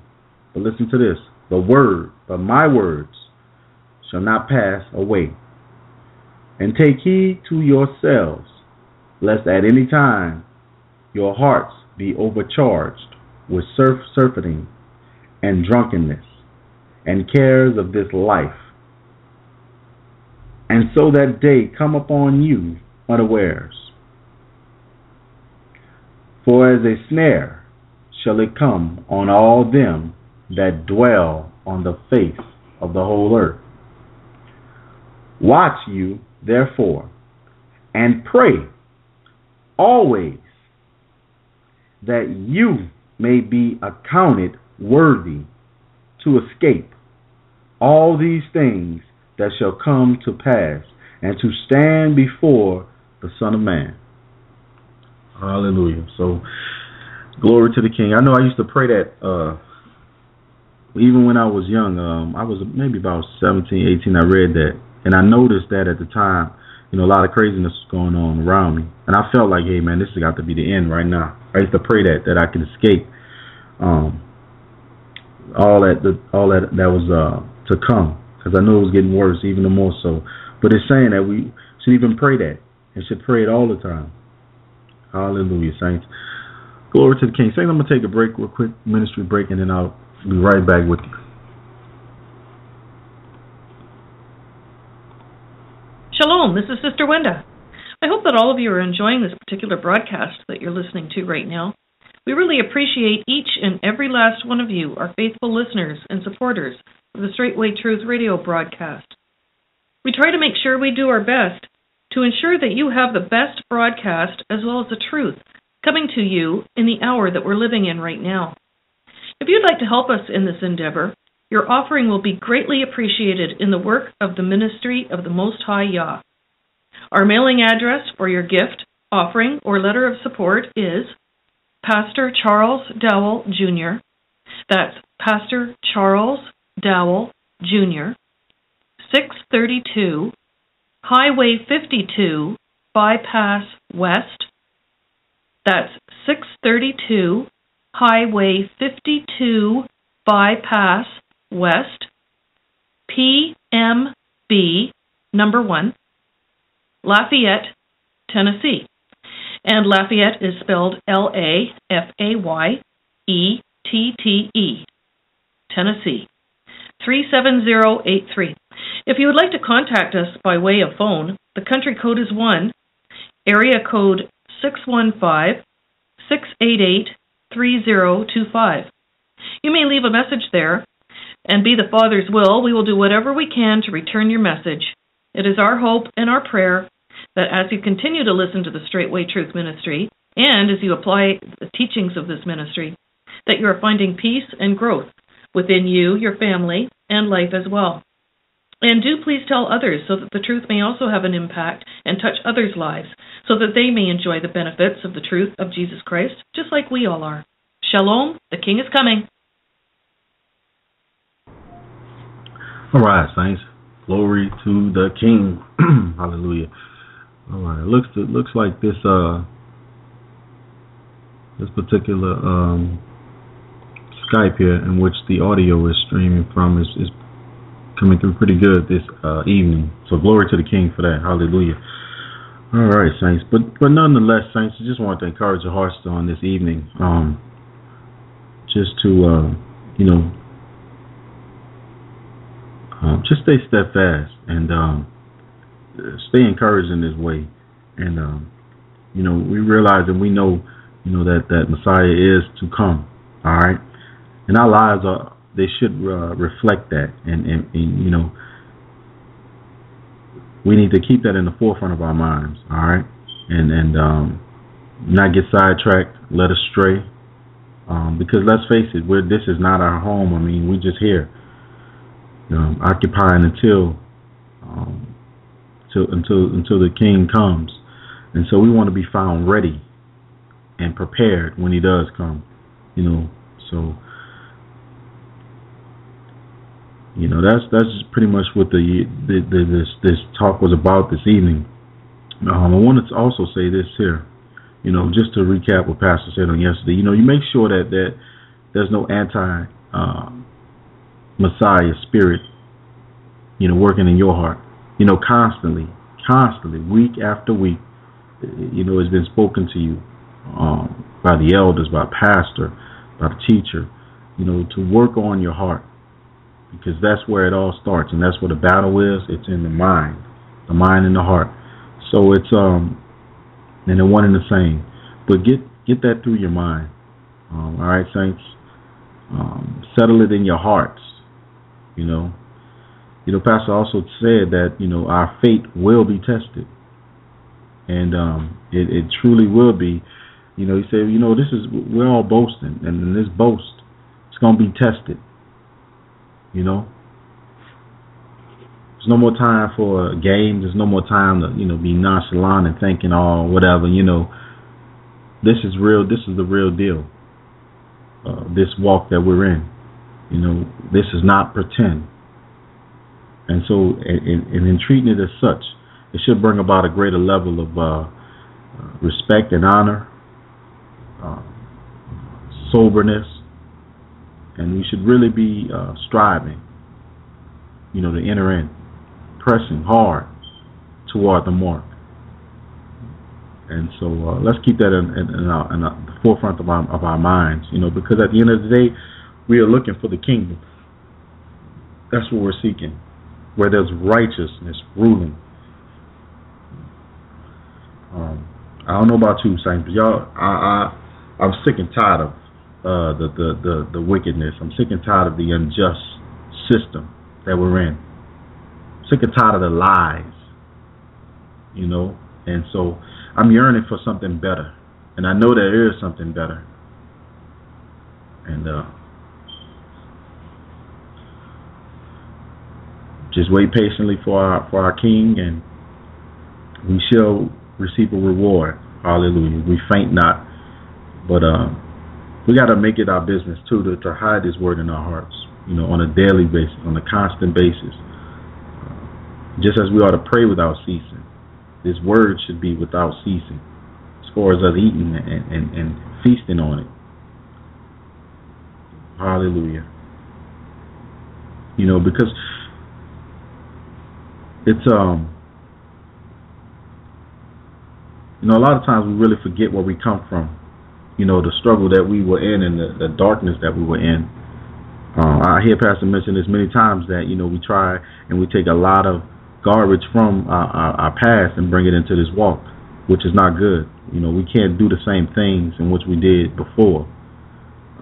but listen to this the word, but my words shall not pass away. And take heed to yourselves, lest at any time your hearts be overcharged with surf surfeiting and drunkenness and cares of this life, and so that day come upon you unawares. For as a snare shall it come on all them that dwell on the face of the whole earth. Watch you, therefore, and pray always that you may be accounted worthy to escape all these things that shall come to pass and to stand before the Son of Man. Hallelujah. So, glory to the King. I know I used to pray that uh, even when I was young. Um, I was maybe about 17, 18. I read that, and I noticed that at the time, you know, a lot of craziness was going on around me, and I felt like, hey, man, this has got to be the end right now. I used to pray that that I could escape um, all that the, all that that was uh, to come, because I knew it was getting worse, even the more so. But it's saying that we should even pray that and should pray it all the time. Hallelujah, saints. Glory to the King. Saints, I'm gonna take a break, real quick ministry break, and then I'll be right back with you. Shalom, this is Sister Wenda. I hope that all of you are enjoying this particular broadcast that you're listening to right now. We really appreciate each and every last one of you, our faithful listeners and supporters the Straitway Truth radio broadcast. We try to make sure we do our best to ensure that you have the best broadcast as well as the truth coming to you in the hour that we're living in right now. If you'd like to help us in this endeavor, your offering will be greatly appreciated in the work of the ministry of the Most High Yah. Our mailing address for your gift, offering, or letter of support is Pastor Charles Dowell Jr. That's Pastor Charles Dowell Jr. 632 Highway 52 Bypass West. That's 632 Highway 52 Bypass West, PMB number 1, Lafayette, Tennessee. And Lafayette is spelled L A F A Y E T T E, Tennessee. 37083. If you would like to contact us by way of phone, the country code is 1, area code 615 688 3025. You may leave a message there, and be the Father's will, we will do whatever we can to return your message. It is our hope and our prayer that as you continue to listen to the Straitway Truth Ministry, and as you apply the teachings of this ministry, that you are finding peace and growth within you, your family, and life as well. And do please tell others so that the truth may also have an impact and touch others' lives, so that they may enjoy the benefits of the truth of Jesus Christ, just like we all are. Shalom, the King is coming. All right, saints. Glory to the King. (clears throat) Hallelujah. All right. It looks it looks like this uh this particular um Skype here in which the audio is streaming from is, is coming through pretty good this uh, evening. So glory to the King for that. Hallelujah. All right, saints. But but nonetheless, saints, I just want to encourage your hearts on this evening. Um, just to uh, you know, um, just stay steadfast and um, stay encouraged in this way. And um, you know, we realize and we know, you know, that that Messiah is to come. All right, and our lives are they should uh, reflect that, and, and, and you know, we need to keep that in the forefront of our minds. All right, and and um, not get sidetracked, led astray, um, because let's face it, we're, this is not our home. I mean, we're just here, um, occupying until um, until until the King comes, and so we want to be found ready and prepared when He does come. You know, so you know that's that's pretty much what the, the, the this this talk was about this evening. Um, I wanted to also say this here, you know, just to recap what Pastor said on yesterday. You know, you make sure that that there's no anti uh, Messiah spirit, you know, working in your heart. You know, constantly, constantly, week after week, you know, it's been spoken to you um, by the elders, by pastor, by the teacher. You know, to work on your heart because that's where it all starts, and that's where the battle is. It's in the mind. the mind and the heart. So it's um, and they're one and the same. But get get that through your mind. Um, all right, saints. Um, settle it in your hearts. You know, you know, Pastor also said that you know our faith will be tested, and um, it, it truly will be. You know, he said, you know, this is we're all boasting, and this boast, it's going to be tested. You know, there's no more time for games. There's no more time to you know be nonchalant and thinking, oh, whatever. You know, this is real. This is the real deal. Uh, this walk that we're in. You know, this is not pretend. And so, in treating it as such, it should bring about a greater level of uh, respect and honor, uh, soberness, and we should really be uh, striving, you know, to enter in, pressing hard toward the mark. And so uh, let's keep that in, in, in, our, in our, the forefront of our, of our minds, you know, because at the end of the day, we are looking for the kingdom. That's what we're seeking, where there's righteousness ruling. Um, I don't know about you, saints, but y'all, I, I, I'm sick and tired of uh, the, the, the, the wickedness. I'm sick and tired of the unjust system that we're in. I'm sick and tired of the lies, you know. And so I'm yearning for something better, and I know there is something better. And uh, just wait patiently for our for our King, and we shall receive a reward. Hallelujah. We faint not, but um, we got to make it our business too to, to hide this word in our hearts. You know, on a daily basis, on a constant basis. Uh, just as we ought to pray without ceasing, this word should be without ceasing, as far as us eating and, and, and feasting on it. Hallelujah. You know, because it's um you know a lot of times we really forget where we come from you know the struggle that we were in and the, the darkness that we were in uh, I hear Pastor mention this many times that you know we try and we take a lot of garbage from our, our, our past and bring it into this walk, which is not good. You know we can't do the same things in which we did before.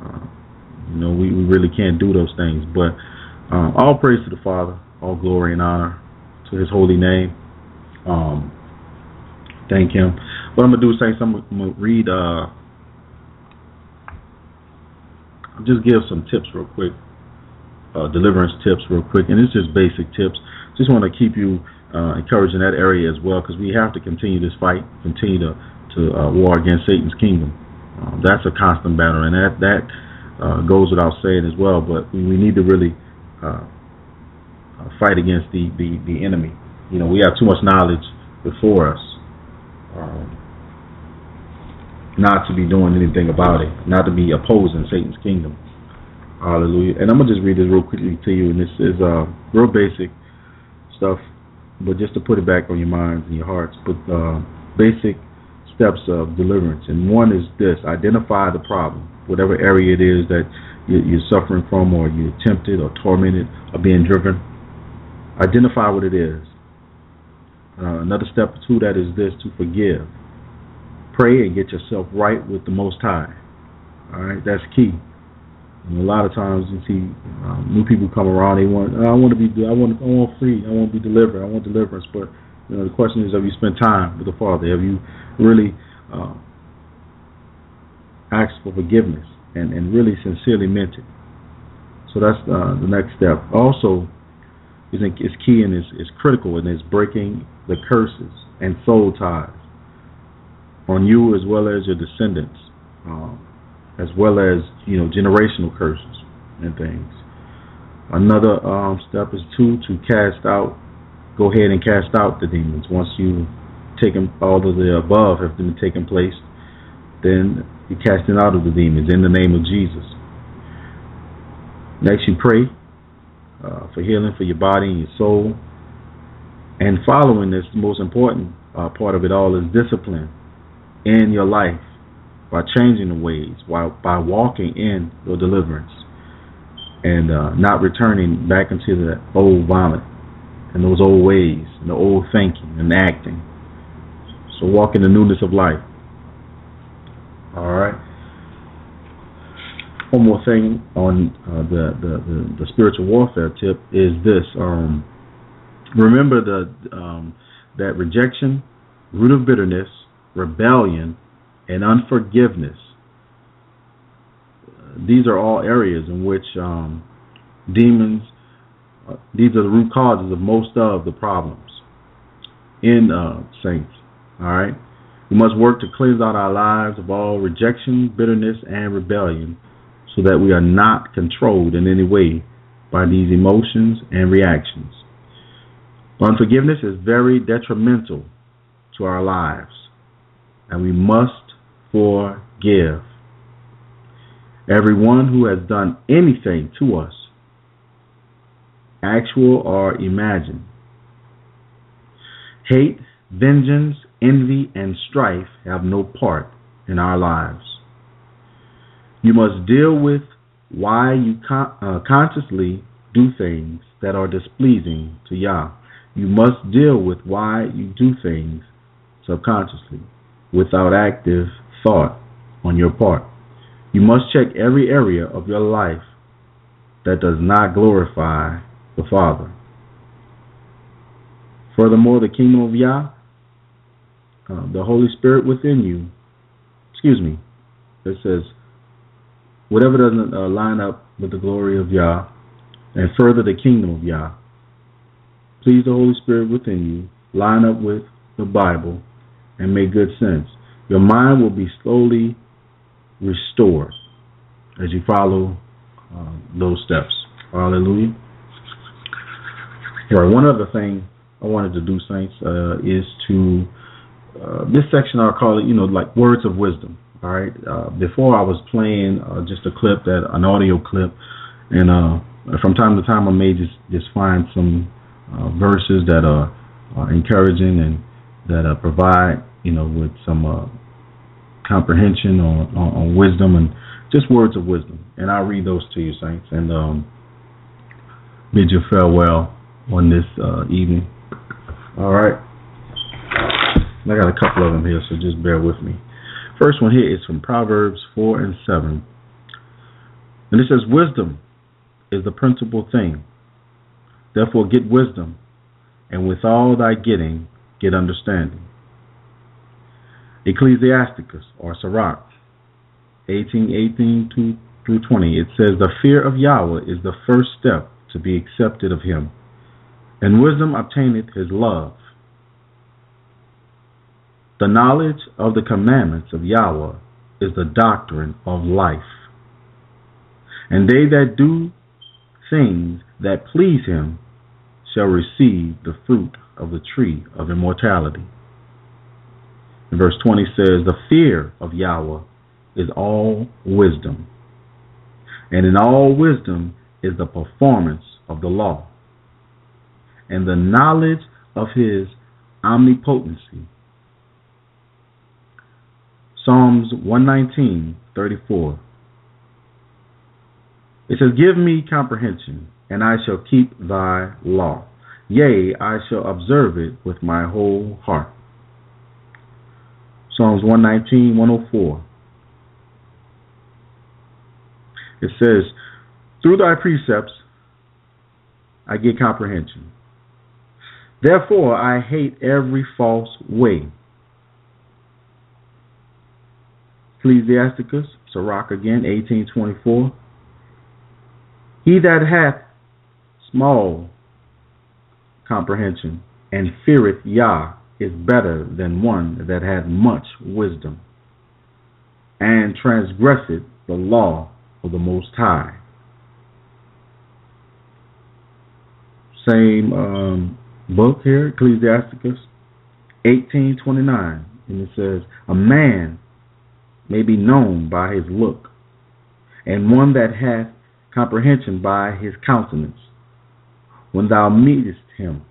Uh, you know we, we really can't do those things. But uh, all praise to the Father, all glory and honor to his holy name. Um, thank him. What I'm gonna do is say. I'm gonna read. Uh, just give some tips real quick, uh, deliverance tips real quick, and it's just basic tips. Just want to keep you uh, encouraged in that area as well, because we have to continue this fight, continue to to uh, war against Satan's kingdom. Um, that's a constant battle, and that that uh, goes without saying as well. But we, need to really uh, uh, fight against the, the, the enemy. You know, we have too much knowledge before us um, not to be doing anything about it, not to be opposing Satan's kingdom. Hallelujah. And I'm going to just read this real quickly to you, and this is uh, real basic stuff, but just to put it back on your minds and your hearts. But uh, basic steps of deliverance. And one is this identify the problem, whatever area it is that you're suffering from, or you're tempted, or tormented, or being driven Identify what it is. Uh, another step to that is this to forgive. Pray and get yourself right with the Most High. All right, that's key. And a lot of times you see um, new people come around. They want, I want to be, I want, I want free. I want to be delivered. I want deliverance. But you know, the question is, have you spent time with the Father? Have you really uh, asked for forgiveness and, and really sincerely meant it? So that's uh, the next step. Also, is, is key and is, is critical and is breaking the curses and soul ties on you as well as your descendants, um, as well as you know generational curses and things. Another um, step is two to cast out. Go ahead and cast out the demons once you taken all of the above have been taken place. Then you casting out of the demons in the name of Jesus. Next, you pray uh, for healing for your body and your soul. And following this, the most important uh, part of it all is discipline in your life by changing the ways, while by walking in your deliverance and uh, not returning back into the old vomit and those old ways and the old thinking and acting. So walk in the newness of life. All right. One more thing on uh, the, the, the the spiritual warfare tip is this: um, remember the um, that rejection, root of bitterness, rebellion, and unforgiveness. these are all areas in which um, demons. Uh, these are the root causes of most of the problems in uh, saints. All right. We must work to cleanse out our lives of all rejection, bitterness, and rebellion so that we are not controlled in any way by these emotions and reactions. Unforgiveness is very detrimental to our lives, and we must forgive. Everyone who has done anything to us, actual or imagined, hate, vengeance, envy, and strife have no part in our lives. You must deal with why you con- uh, consciously do things that are displeasing to Yah. You must deal with why you do things subconsciously without active thought on your part. You must check every area of your life that does not glorify the Father. Furthermore, the kingdom of Yah uh, the Holy Spirit within you, excuse me, it says, whatever doesn't uh, line up with the glory of Yah and further the kingdom of Yah, please the Holy Spirit within you, line up with the Bible, and make good sense. Your mind will be slowly restored as you follow uh, those steps. Hallelujah. All right, one other thing I wanted to do, Saints, uh, is to uh, this section I'll call it, you know, like words of wisdom. All right. Uh, before I was playing uh, just a clip that an audio clip, and uh, from time to time I may just just find some uh, verses that are, are encouraging and that uh, provide, you know, with some uh, comprehension or, wisdom and just words of wisdom. And I'll read those to you, saints, and um, bid you farewell on this uh, evening. All right. I got a couple of them here, so just bear with me. First one here is from Proverbs 4 and 7. And it says, Wisdom is the principal thing. Therefore, get wisdom, and with all thy getting, get understanding. Ecclesiasticus, or Sirach, 18, 18 through 20, it says, The fear of Yahweh is the first step to be accepted of him, and wisdom obtaineth his love. The knowledge of the commandments of Yahweh is the doctrine of life. And they that do things that please him shall receive the fruit of the tree of immortality. And verse 20 says, The fear of Yahweh is all wisdom, and in all wisdom is the performance of the law, and the knowledge of his omnipotency Psalms 119, 34. It says, Give me comprehension, and I shall keep thy law. Yea, I shall observe it with my whole heart. Psalms 119, 104. It says, Through thy precepts I get comprehension. Therefore I hate every false way. Ecclesiasticus, Sirach again, 1824. He that hath small comprehension and feareth Yah is better than one that hath much wisdom and transgresseth the law of the Most High. Same um, book here, Ecclesiasticus 1829, and it says, A man may be known by his look, and one that hath comprehension by his countenance, when thou meetest him.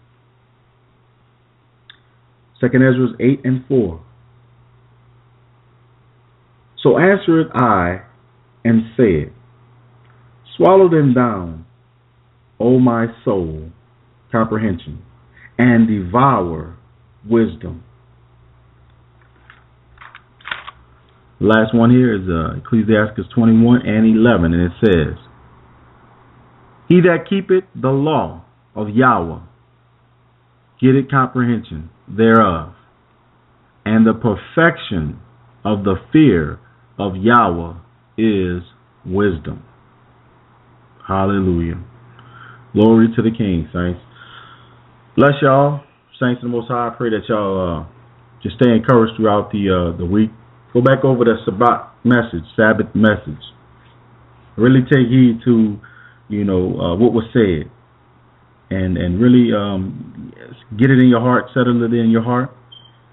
Second Ezra 8 and 4. So answered I and said, Swallow them down, O my soul, comprehension, and devour wisdom. The last one here is uh, Ecclesiastes 21 and 11, and it says, He that keepeth the law of Yahweh getteth comprehension thereof, and the perfection of the fear of Yahweh is wisdom. Hallelujah. Glory to the King, saints. Bless y'all, saints of the Most High. I pray that y'all uh, just stay encouraged throughout the uh, the week. Go back over the Sabbath message, Sabbath message. Really take heed to, you know, uh, what was said, and and really um, get it in your heart, settle it in your heart,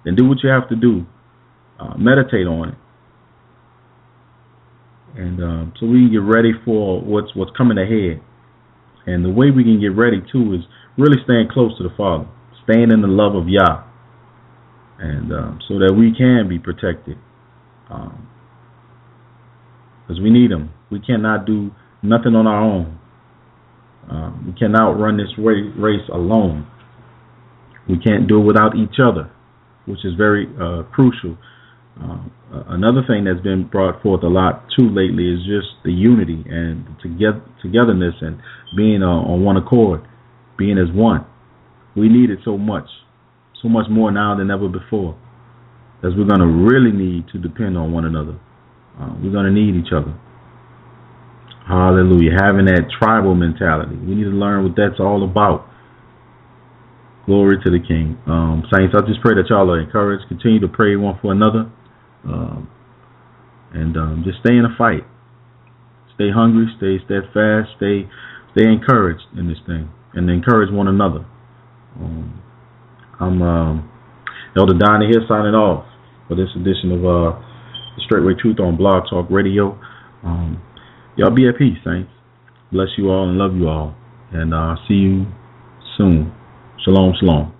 and do what you have to do. Uh, meditate on it, and um, so we can get ready for what's what's coming ahead. And the way we can get ready too is really staying close to the Father, staying in the love of Yah, and um, so that we can be protected. Because um, we need Him. We cannot do nothing on our own. Um, we cannot run this race alone. We can't do it without each other, which is very uh, crucial uh, another thing that's been brought forth a lot too lately is just the unity and together togetherness and being uh, on one accord, being as one. We need it so much, so much more now than ever before, as we're going to really need to depend on one another. Uh, we're going to need each other. Hallelujah. Having that tribal mentality. We need to learn what that's all about. Glory to the King. Um, Saints, I just pray that y'all are encouraged. Continue to pray one for another. Um, and um, just stay in the fight. Stay hungry, stay steadfast, stay stay encouraged in this thing, and encourage one another. Um, I'm um, Elder Donny here signing off for this edition of uh, Straitway Truth on Blog Talk Radio. Um, y'all be at peace, saints. Bless you all and love you all, and I'll uh, see you soon. Shalom, shalom.